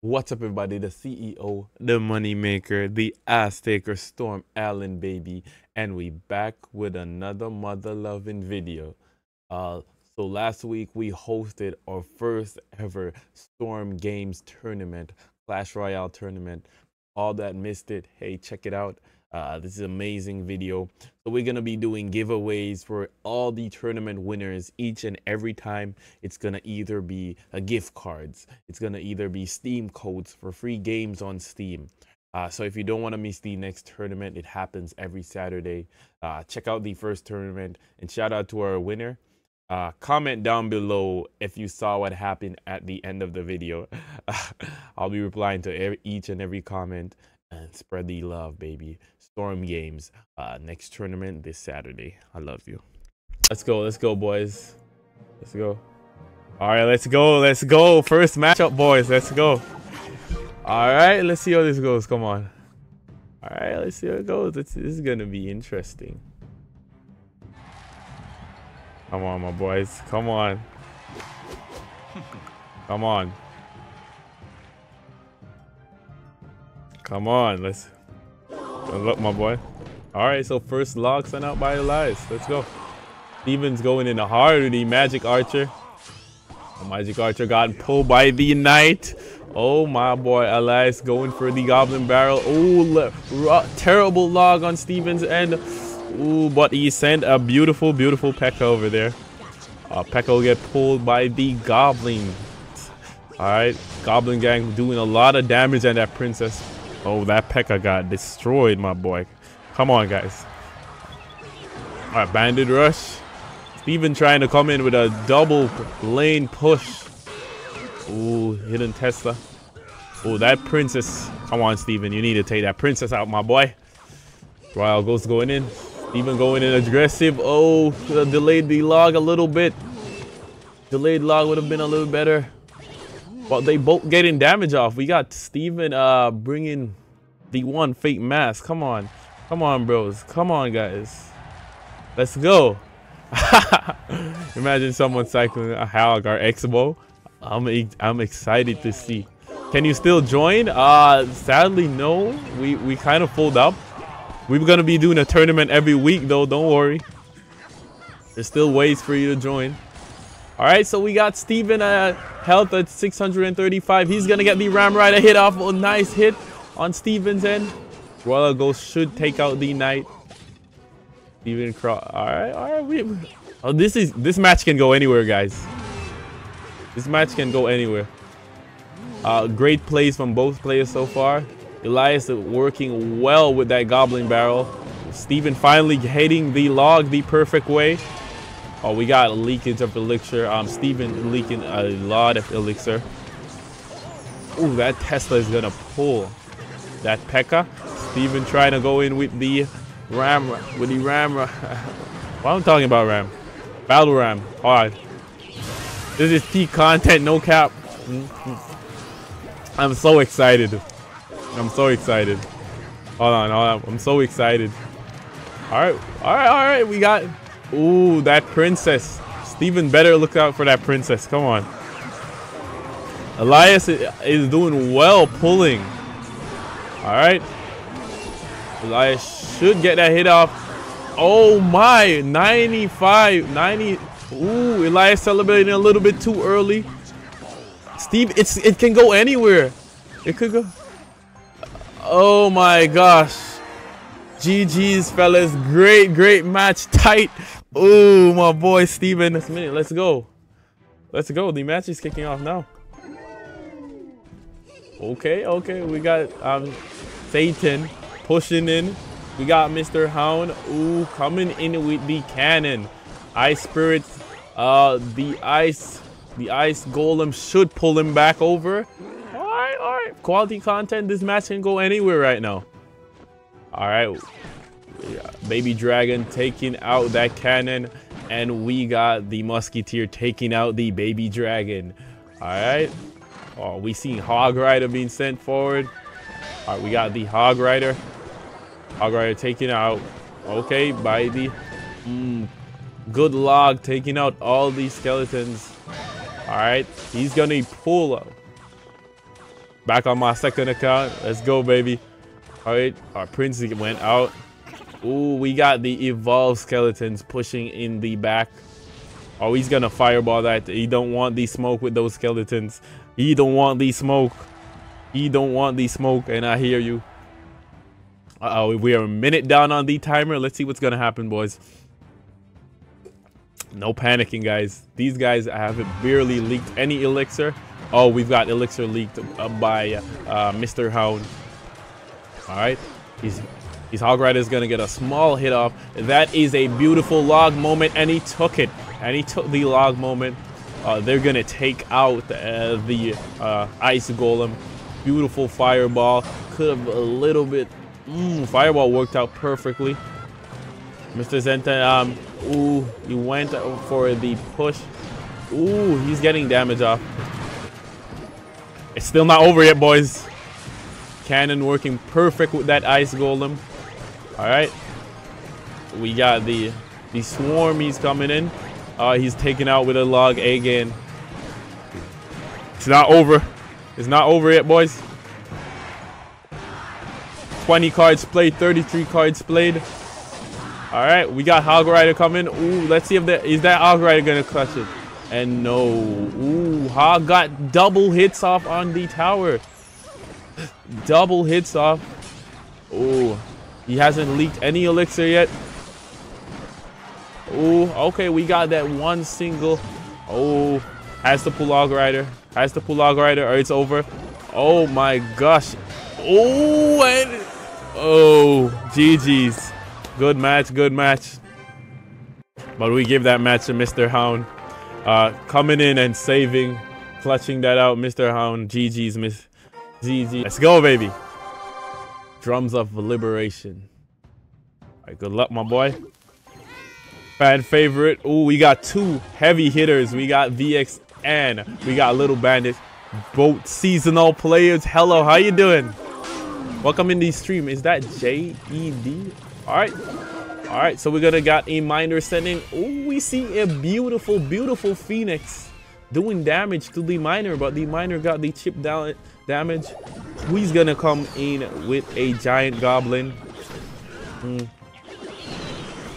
What's up, everybody? The CEO, the money maker, the ass taker, Storm Allan, baby, and we back with another mother loving video. Uh, so last week we hosted our first ever Storm Games tournament, Clash Royale tournament. All that missed it, hey, check it out. Uh, this is amazing video. So we're gonna be doing giveaways for all the tournament winners each and every time. It's gonna either be a gift cards, it's gonna either be Steam codes for free games on Steam. Uh, so if you don't want to miss the next tournament, it happens every Saturday. Uh, check out the first tournament and shout out to our winner. Uh, comment down below if you saw what happened at the end of the video. I'll be replying to every, each and every comment and spread the love, baby. Storm Games, uh, next tournament this Saturday. I love you. Let's go, let's go, boys. Let's go. All right, let's go, let's go. First matchup, boys. Let's go. All right, let's see how this goes. Come on. All right, let's see how it goes. It's, this is gonna be interesting. Come on, my boys. Come on. Come on. Come on, let's look, my boy. All right, so first log sent out by Elias. Let's go. Steven's going in the heart of the Magic Archer. The Magic Archer got pulled by the Knight. Oh, my boy, Elias going for the Goblin Barrel. Oh, terrible log on Steven's end. Ooh, but he sent a beautiful, beautiful P.E.K.K.A over there. Uh, P.E.K.K.A will get pulled by the Goblin. All right, Goblin Gang doing a lot of damage on that Princess. Oh, that P.E.K.K.A got destroyed, my boy. Come on, guys. All right, Bandit Rush. Steven trying to come in with a double lane push. Ooh, hidden Tesla. Oh, that princess. Come on, Steven. You need to take that princess out, my boy. Royal Ghost going in. Steven going in aggressive. Oh, delayed the log a little bit. Delayed log would have been a little better. But they both getting damage off. We got Steven uh, bringing the one fake mask. Come on. Come on, bros. Come on, guys. Let's go. Imagine someone cycling a Halagar Expo. I'm I'm excited to see. Can you still join? Uh, sadly, no. We we kind of pulled up. We're gonna be doing a tournament every week, though. Don't worry. There's still ways for you to join. All right, so we got Steven uh, health at 635. He's going to get the Ram Rider hit off. A nice hit on Steven's end. Royal Ghost should take out the Knight. Steven Cross. All right, all right. We, oh, this is this match can go anywhere, guys. This match can go anywhere. Uh, great plays from both players so far. Elias working well with that Goblin Barrel. Steven finally hitting the log the perfect way. Oh, we got leakage of elixir. Um, Steven leaking a lot of elixir. Ooh, that Tesla is gonna pull that P.E.K.K.A. Steven trying to go in with the Ram, with the Ram. what am I talking about, Ram? Battle Ram. All right. This is T content, no cap. I'm so excited. I'm so excited. Hold on, hold on. I'm so excited. All right, all right, all right. We got Ooh, that princess. Steven better look out for that princess. Come on. Elias is doing well pulling. All right. Elias should get that hit off. Oh my, 95, 90. Ooh, Elias celebrating a little bit too early. Steve, it's it can go anywhere. It could go. Oh my gosh. GG's, fellas. Great, great match. Tight. Oh, my boy Steven. This minute. Let's go. Let's go. The match is kicking off now. Okay, okay. We got um Satan pushing in. We got Mr. Hound. Ooh, coming in with the cannon. Ice Spirit. Uh, the ice, the ice golem should pull him back over. All right, all right. Quality content. This match can go anywhere right now. All right. Baby Dragon taking out that cannon. And we got the Musketeer taking out the Baby Dragon. Alright. Oh, we see Hog Rider being sent forward. Alright, we got the Hog Rider. Hog Rider taking out. Okay, by the... Mm, good log taking out all these skeletons. Alright, he's gonna pull up. Back on my second account. Let's go, baby. All right, our prince went out. Ooh, we got the evolved skeletons pushing in the back. Oh, he's gonna fireball that. He don't want the smoke with those skeletons. He don't want the smoke. He don't want the smoke, and I hear you. Uh oh we are a minute down on the timer. Let's see what's gonna happen, boys. No panicking, guys. These guys haven't barely leaked any elixir. Oh, we've got elixir leaked uh, by uh, Mr. Hound. All right, he's his Hog Rider is going to get a small hit off. That is a beautiful log moment, and he took it. And he took the log moment. Uh, they're to take out uh, the uh, Ice Golem. Beautiful Fireball. Could have a little bit... Mm, fireball worked out perfectly. Mr. Zenta, um, ooh, he went for the push. Ooh, he's getting damage off. It's still not over yet, boys. Cannon working perfect with that Ice Golem. All right. We got the the swarm. He's coming in. Uh, he's taken out with a log again. It's not over. It's not over yet, boys. 20 cards played, 33 cards played. All right, we got Hog Rider coming. Ooh, let's see if that is that Hog Rider gonna clutch it. And no. Ooh, Hog got double hits off on the tower. double hits off. Ooh, he hasn't leaked any elixir yet. Oh, okay, we got that one single. Oh, has the pull log rider. Has the pull log rider, or it's over. Oh my gosh. Oh, and oh, GG's. Good match, good match. But we give that match to Mr. Hound. Uh, coming in and saving, clutching that out, Mr. Hound. GG's, Miss GG. Let's go, baby. Drums of Liberation. All right, good luck, my boy. Fan favorite. Ooh, we got two heavy hitters. We got VX and we got Little Bandit. Both seasonal players. Hello, how you doing? Welcome in the stream. Is that J-E-D? All right. All right, so we're gonna got a miner sending. Oh, we see a beautiful, beautiful Phoenix doing damage to the miner, but the miner got the chip down damage. He's gonna come in with a giant goblin. Mm.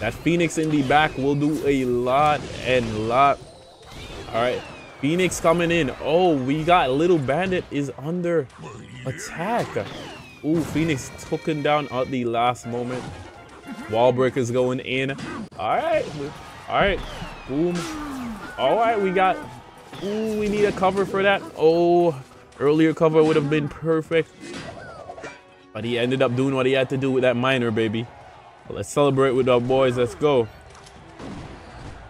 That Phoenix in the back will do a lot and lot. All right, Phoenix coming in. Oh, we got Little Bandit is under attack. Oh, Phoenix took him down at the last moment. Wall breakers going in. All right, all right, boom. All right, we got. Ooh, we need a cover for that. Oh, Earlier cover would have been perfect. But he ended up doing what he had to do with that miner, baby. Let's celebrate with our boys. Let's go.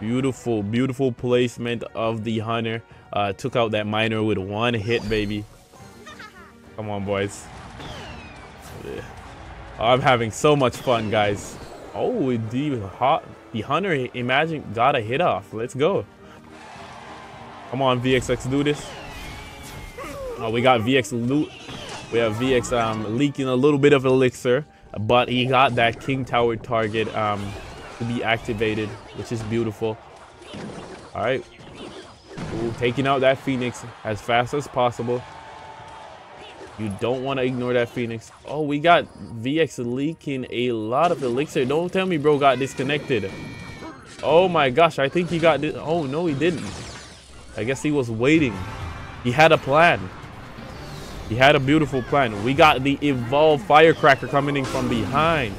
Beautiful, beautiful placement of the hunter. Uh, took out that miner with one hit, baby. Come on, boys. Oh, I'm having so much fun, guys. Oh, the hot, the hunter, imagine, got a hit off. Let's go. Come on, VXX, do this. Uh, we got VX loot. We have VX um, leaking a little bit of elixir, but he got that King Tower target um, to be activated, which is beautiful. All right. Ooh, taking out that Phoenix as fast as possible. You don't want to ignore that Phoenix. Oh, we got VX leaking a lot of elixir. Don't tell me bro got disconnected. Oh my gosh, I think he got... Oh, no, he didn't. I guess he was waiting. He had a plan. He had a beautiful plan. We got the evolved firecracker coming in from behind.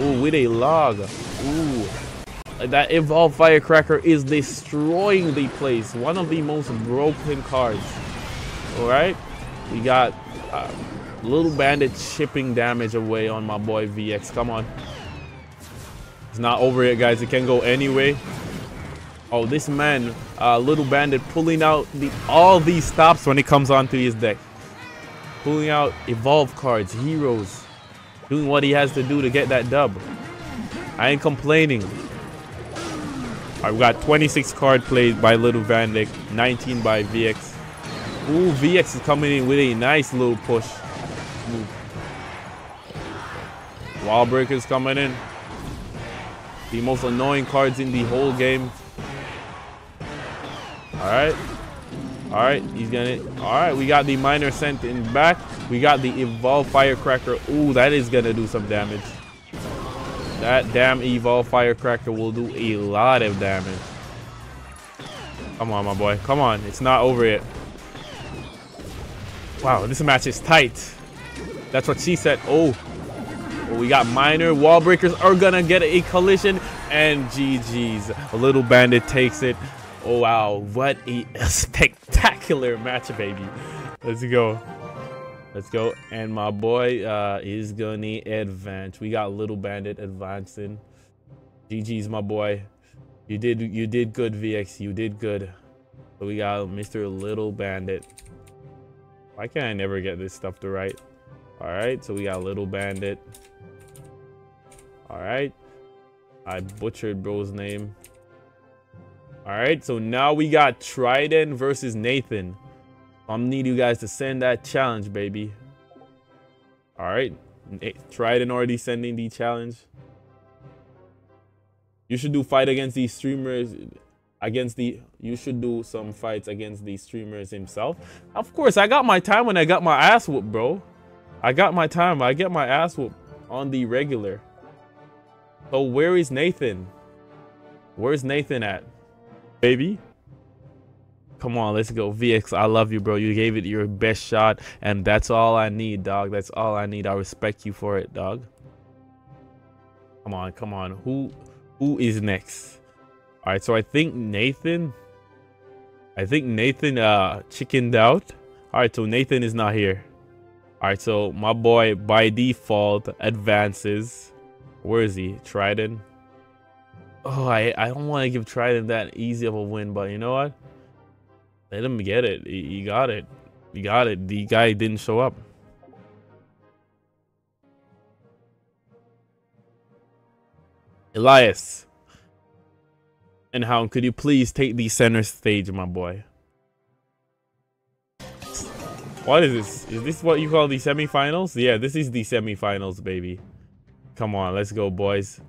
Ooh, with a log. Ooh. That evolved firecracker is destroying the place. One of the most broken cards. Alright. We got uh, little bandit chipping damage away on my boy VX. Come on. It's not over yet, guys. It can go anyway. Oh, this man, uh, little bandit, pulling out the all these stops when he comes onto his deck pulling out evolve cards, heroes, doing what he has to do to get that dub. I ain't complaining. I've got 26 card played by Little Vandik, 19 by VX. Ooh, VX is coming in with a nice little push. Wall Breakers coming in. The most annoying cards in the whole game. Alright. All right, he's gonna. All right, we got the minor sent in back. We got the evolve firecracker. Ooh, that is gonna do some damage. That damn evolve firecracker will do a lot of damage. Come on, my boy. Come on. It's not over yet. Wow, this match is tight. That's what she said. Oh, well, we got minor Wall breakers are gonna get a collision, and GG's. A little bandit takes it. Oh wow, what a spectacular match, baby. Let's go. Let's go. And my boy uh, is gonna advance. We got little bandit advancing. GG's, my boy. You did you did good, VX. You did good. So we got Mr. Little Bandit. Why can't I never get this stuff to right? Alright, so we got Little Bandit. Alright. I butchered bro's name. Alright, so now we got Trident versus Nathan. I'm need you guys to send that challenge, baby. Alright. Trident already sending the challenge. You should do fight against these streamers against the you should do some fights against these streamers himself. Of course, I got my time when I got my ass whooped, bro. I got my time. I get my ass whooped on the regular. So where is Nathan? Where's Nathan at? Baby? Come on, let's go. VX, I love you, bro. You gave it your best shot, and that's all I need, dog. That's all I need. I respect you for it, dog. Come on, come on. Who who is next? All right, so I think Nathan I think Nathan uh chickened out. All right, so Nathan is not here. All right, so my boy by default advances. Where is he? Trident. Oh, I, I don't want to give Trident that easy of a win, but you know what? Let him get it. He got it. He got it. The guy didn't show up. Elias. And Hound, could you please take the center stage, my boy? What is this? Is this what you call the semifinals? Yeah, this is the semifinals, baby. Come on, let's go, boys.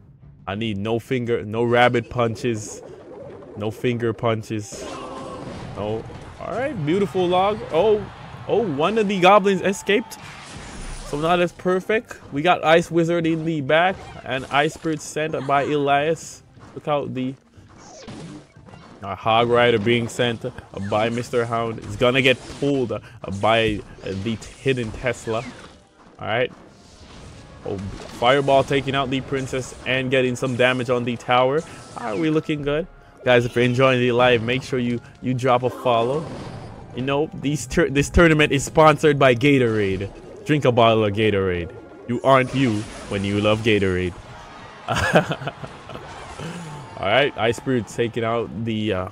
I need no finger, no rabbit punches, no finger punches. Oh, all right, beautiful log. Oh, oh, one of the goblins escaped. So not as perfect. We got Ice Wizard in the back and Ice Spirit sent by Elias. Look out the uh, Hog Rider being sent by Mr. Hound is gonna get pulled by the hidden Tesla. All right. Oh, Fireball taking out the Princess and getting some damage on the tower. Are we looking good? Guys, if you're enjoying the live, make sure you, you drop a follow. You know, these this tournament is sponsored by Gatorade. Drink a bottle of Gatorade. You aren't you when you love Gatorade. All right, Ice Spirit taking out the uh,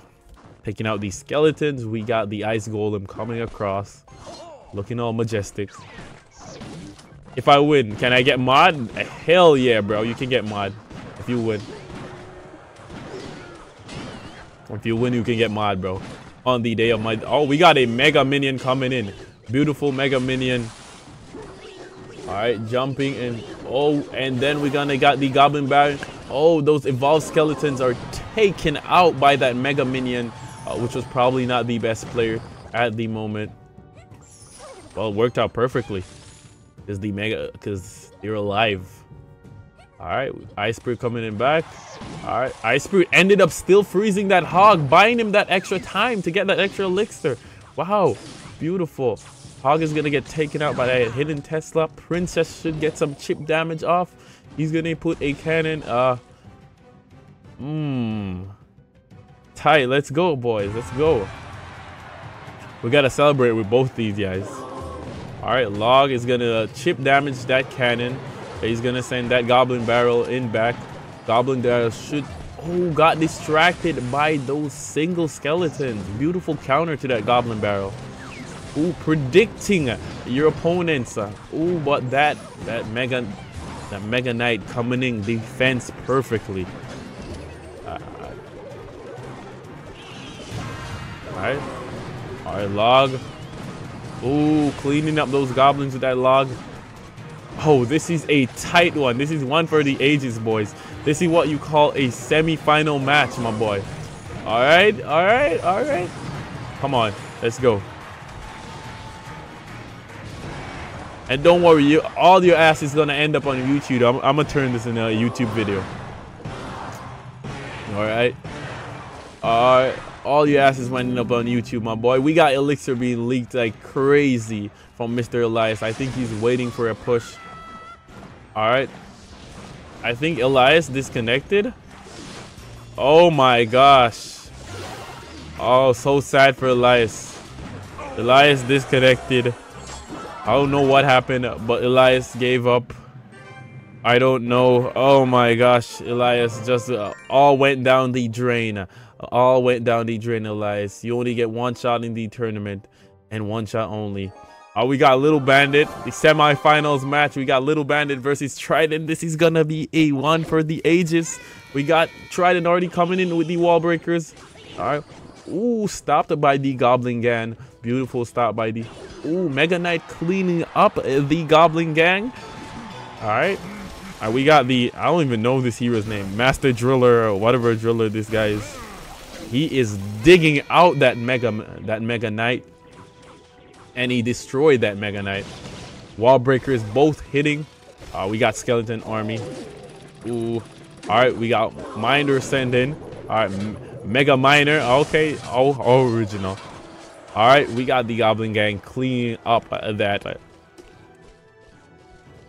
taking out the skeletons. We got the Ice Golem coming across, looking all majestic. If I win, can I get mod? Hell yeah, bro. You can get mod if you win. If you win, you can get mod, bro. On the day of my... Oh, we got a Mega Minion coming in. Beautiful Mega Minion. Alright, jumping and... Oh, and then we're gonna got the Goblin Barrel. Oh, those Evolved Skeletons are taken out by that Mega Minion. Uh, which was probably not the best player at the moment. Well, it worked out perfectly. Because the Mega... Because you're alive. Alright, Ice Spirit coming in back. Alright, Ice Spirit ended up still freezing that hog, buying him that extra time to get that extra elixir. Wow, beautiful. Hog is gonna get taken out by that hidden Tesla. Princess should get some chip damage off. He's gonna put a cannon. Uh, mmm. Tight, let's go, boys. Let's go. We gotta celebrate with both these guys. Alright, Log is gonna chip damage that cannon. He's gonna send that Goblin Barrel in back. Goblin Barrel should... Oh, got distracted by those single skeletons. Beautiful counter to that Goblin Barrel. Ooh, predicting your opponents. Ooh, but that that Mega that Mega Knight coming in defense perfectly. Uh, Alright. Alright, log. Ooh, cleaning up those goblins with that log. Oh, this is a tight one. This is one for the ages, boys. This is what you call a semi-final match, my boy. All right, all right, all right. Come on. Let's go. And don't worry, you all your ass is gonna end up on YouTube. I'm, I'm gonna turn this in a YouTube video. All right. All right. All your asses winding up on YouTube, my boy. We got Elixir being leaked like crazy from Mr. Elias. I think he's waiting for a push. All right. I think Elias disconnected. Oh my gosh. Oh, so sad for Elias. Elias disconnected. I don't know what happened, but Elias gave up. I don't know. Oh my gosh, Elias just uh, all went down the drain. All went down the drain, Elias. You only get one shot in the tournament and one shot only. Uh, we got Little Bandit, the semifinals match. We got Little Bandit versus Trident. This is gonna be a one for the ages. We got Trident already coming in with the wall breakers. All right. Ooh, stopped by the Goblin Gang. Beautiful stop by the... Ooh, Mega Knight cleaning up the Goblin Gang. All right. All right, we got the... I don't even know this hero's name. Master Driller whatever driller this guy is. He is digging out that Mega, that Mega Knight. And he destroyed that Mega Knight. Wall breakers both hitting. Uh, we got Skeleton Army. Ooh. All right, we got Miner sending. All right, Mega Miner. Okay, oh, original. All right, we got the Goblin Gang cleaning up that. Uh,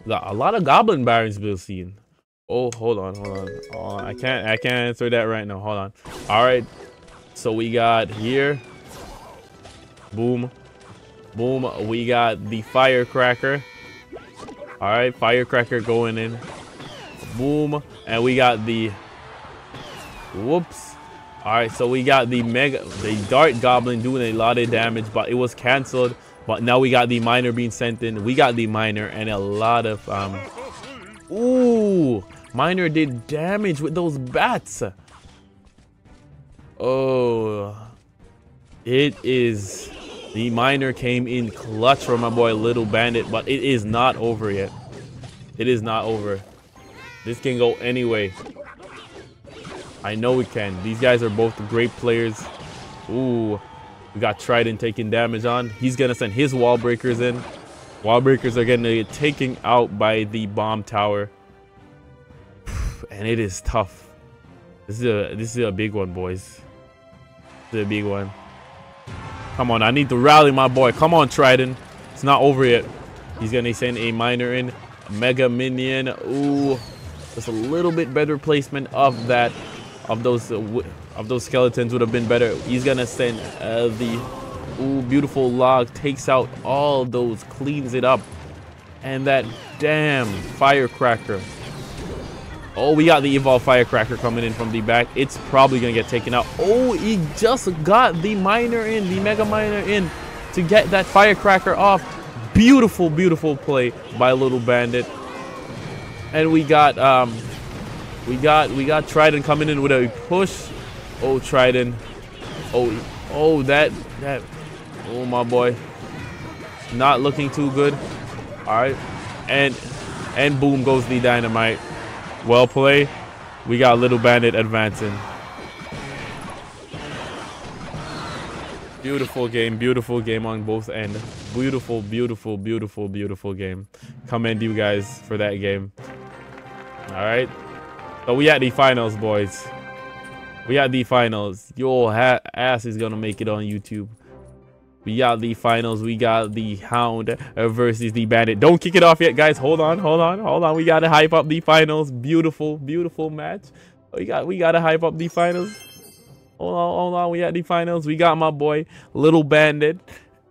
a lot of Goblin Barrels being seen. Oh, hold on, hold on. Oh, I can't, I can't answer that right now. Hold on. All right, so we got here. Boom, boom. We got the Firecracker. All right, Firecracker going in. Boom, and we got the. Whoops. All right, so we got the mega, the dart goblin doing a lot of damage, but it was canceled. But now we got the miner being sent in. We got the miner and a lot of um. Ooh, miner did damage with those bats. Oh, it is. The miner came in clutch for my boy Little Bandit, but it is not over yet. It is not over. This can go anyway. I know we can. These guys are both great players. Ooh, we got Trident taking damage on. He's going to send his wall breakers in. Wall breakers are going to getting taken out by the bomb tower. And it is tough. This is a this is a big one, boys. A big one. Come on, I need to rally my boy. Come on, Trident. It's not over yet. He's gonna send a miner in. A mega minion. Ooh. Just a little bit better placement of that of those uh, of those skeletons would have been better. He's gonna send uh, the ooh, beautiful log, takes out all those, cleans it up, and that damn firecracker. Oh, we got the evolved firecracker coming in from the back. It's probably gonna get taken out. Oh, he just got the miner in, the mega miner in, to get that firecracker off. Beautiful, beautiful play by Little Bandit. And we got um, we got we got Trident coming in with a push. Oh Trident. Oh oh that that oh my boy. Not looking too good. Alright. And and boom goes the dynamite. Well played. We got Little Bandit advancing. Beautiful game, beautiful game on both ends. Beautiful, beautiful, beautiful, beautiful game. Commend you guys for that game. All right. But we at the finals, boys. We at the finals. Your ass is gonna make it on YouTube. We got the finals. We got the Hound versus the Bandit. Don't kick it off yet, guys. Hold on, hold on, hold on. We gotta hype up the finals. Beautiful, beautiful match. We got, we gotta hype up the finals. Hold on, hold on. We at the finals. We got my boy Little Bandit,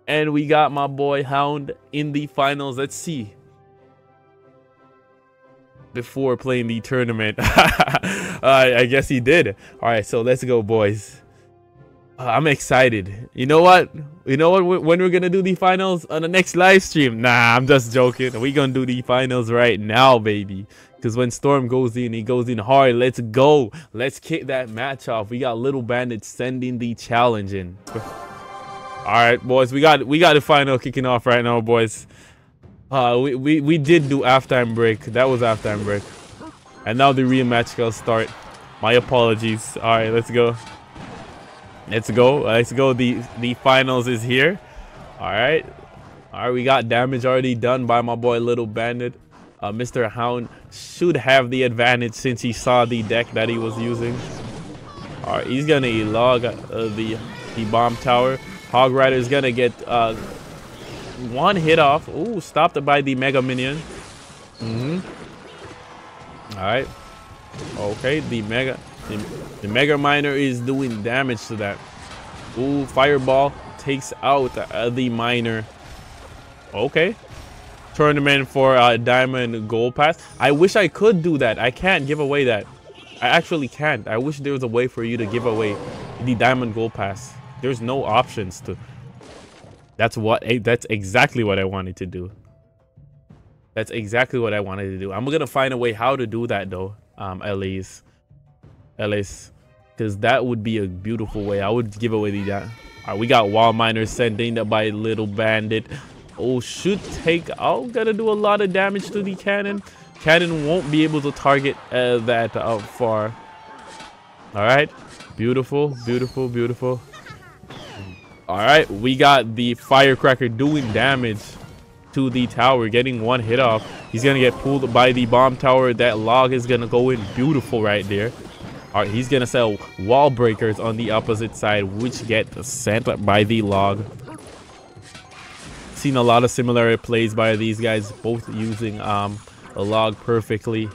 and we got my boy Hound in the finals. Let's see before playing the tournament. uh, I guess he did. All right, so let's go, boys. Uh, I'm excited. You know what? You know what? When we're gonna do the finals on the next live stream? Nah, I'm just joking. We gonna do the finals right now, baby. Because when Storm goes in, he goes in hard. Let's go. Let's kick that match off. We got Little Bandit sending the challenge in. All right, boys. We got we got the final kicking off right now, boys. Uh, we, we, we did do halftime break. That was halftime break. And now the real match will start. My apologies. Alright, let's go. Let's go. Let's go. The the finals is here. All right. All right. We got damage already done by my boy Little Bandit. Uh, Mr. Hound should have the advantage since he saw the deck that he was using. All right. He's gonna log uh, the the bomb tower. Hog Rider is gonna get uh, one hit off. Ooh, stopped by the Mega Minion. Mm hmm All right. Okay. The Mega the, the Mega Miner is doing damage to that. Ooh, Fireball takes out the Miner. Okay. Tournament for uh, Diamond Gold Pass. I wish I could do that. I can't give away that. I actually can't. I wish there was a way for you to give away the Diamond Gold Pass. There's no options to. That's what. Eh, that's exactly what I wanted to do. That's exactly what I wanted to do. I'm gonna find a way how to do that though. Um, at Ellis. Because that would be a beautiful way. I would give away the that. Right, we got Wall Miner sending that by Little Bandit. Oh, should take oh Gonna do a lot of damage to the cannon. Cannon won't be able to target uh, that uh, far. All right, beautiful, beautiful, beautiful. All right, we got the firecracker doing damage to the tower, getting one hit off. He's gonna get pulled by the bomb tower. That log is gonna go in beautiful right there. Right, he's gonna sell wall breakers on the opposite side, which get sent by the log. Seen a lot of similar plays by these guys, both using um, a log perfectly.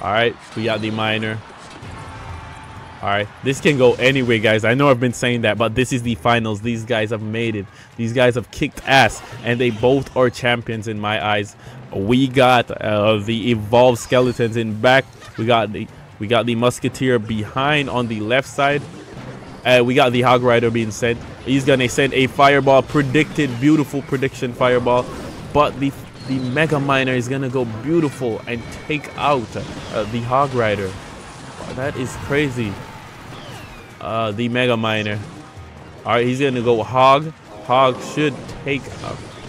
All right, we got the miner. All right, this can go anyway, guys. I know I've been saying that, but this is the finals. These guys have made it. These guys have kicked ass, and they both are champions in my eyes. We got uh, the evolved skeletons in back. We got the we got the Musketeer behind on the left side. Uh, we got the Hog Rider being sent. He's going to send a Fireball. Predicted, beautiful prediction Fireball. But the the Mega Miner is going to go beautiful and take out uh, the Hog Rider. Oh, that is crazy. Uh, the Mega Miner. All right, he's going to go Hog. Hog should take...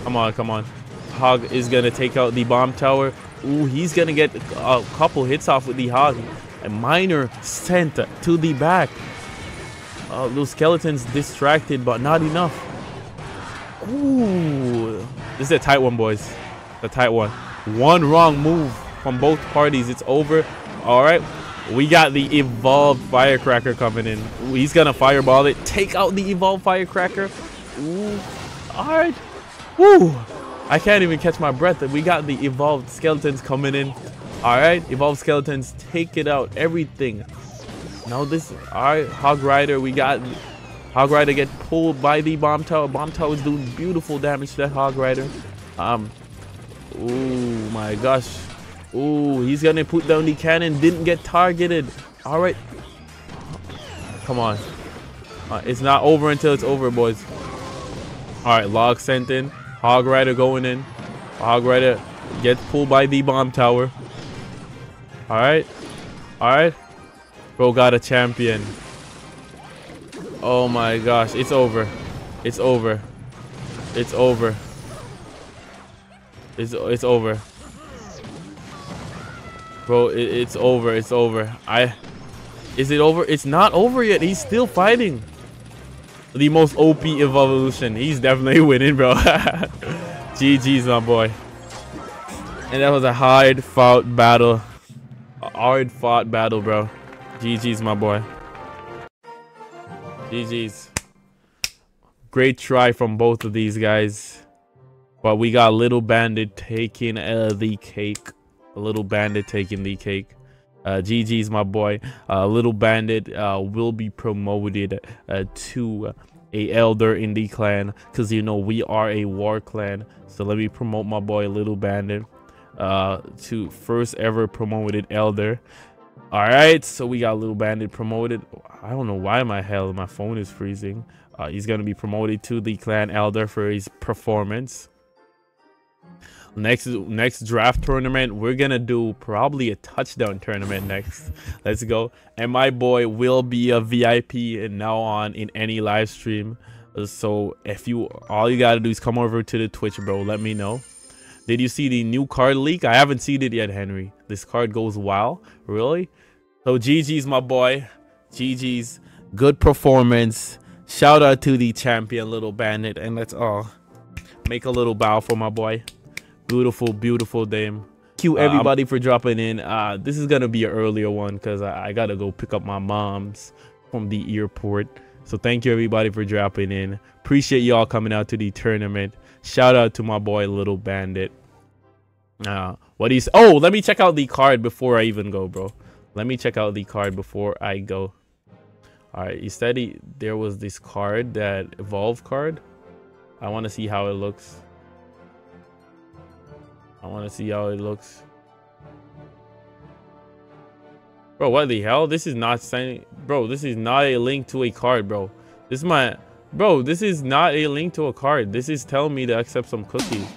Come on, come on. Hog is going to take out the Bomb Tower. Ooh, he's going to get a couple hits off with the Hog. A minor sent to the back. Uh, those skeletons distracted, but not enough. Ooh. This is a tight one, boys. A tight one. One wrong move from both parties. It's over. All right. We got the evolved firecracker coming in. Ooh, he's going to fireball it. Take out the evolved firecracker. Ooh. All right. Woo. I can't even catch my breath. We got the evolved skeletons coming in. Alright, evolve Skeletons, take it out. Everything. Now this, alright, Hog Rider, we got Hog Rider get pulled by the Bomb Tower. Bomb Tower is doing beautiful damage to that Hog Rider. Um, oh my gosh. Oh, he's gonna put down the cannon. Didn't get targeted. Alright. Come on. Uh, it's not over until it's over, boys. Alright, Log sent in. Hog Rider going in. Hog Rider gets pulled by the Bomb Tower. Alright. Alright. Bro got a champion. Oh my gosh. It's over. It's over. It's over. It's, it's over. Bro, it, it's over. It's over. I... Is it over? It's not over yet. He's still fighting. The most OP evolution. He's definitely winning, bro. GG's, my boy. And that was a hard fought battle hard fought battle, bro. GG's, my boy. GG's. Great try from both of these guys. But we got Little Bandit taking uh, the cake. Little Bandit taking the cake. Uh, GG's, my boy. Uh, Little Bandit uh, will be promoted uh, to a elder in the clan. Because, you know, we are a war clan. So let me promote my boy Little Bandit uh, to first ever promoted elder. All right, so we got Little Bandit promoted. I don't know why my hell my phone is freezing. Uh, he's gonna be promoted to the clan elder for his performance. Next next draft tournament, we're gonna do probably a touchdown tournament next. Let's go. And my boy will be a VIP and now on in any live stream. So if you all you gotta do is come over to the Twitch, bro. Let me know. Did you see the new card leak? I haven't seen it yet, Henry. This card goes wow. Really? So GG's, my boy. GG's. Good performance. Shout out to the champion, Little Bandit. And let's all make a little bow for my boy. Beautiful, beautiful dame. Thank you uh, everybody uh, for dropping in. Uh, this is going to be an earlier one because I, I got to go pick up my mom's from the airport. So thank you everybody for dropping in. Appreciate y'all coming out to the tournament. Shout out to my boy Little Bandit. Uh, what he's oh, let me check out the card before I even go, bro. Let me check out the card before I go. All right, you said he, there was this card, that evolve card. I want to see how it looks. I want to see how it looks. Bro, what the hell? This is not saying, bro, this is not a link to a card, bro. This is my, bro, this is not a link to a card. This is telling me to accept some cookies.